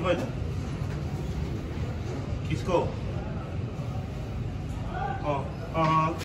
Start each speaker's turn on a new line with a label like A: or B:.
A: बज किसको हाँ हाँ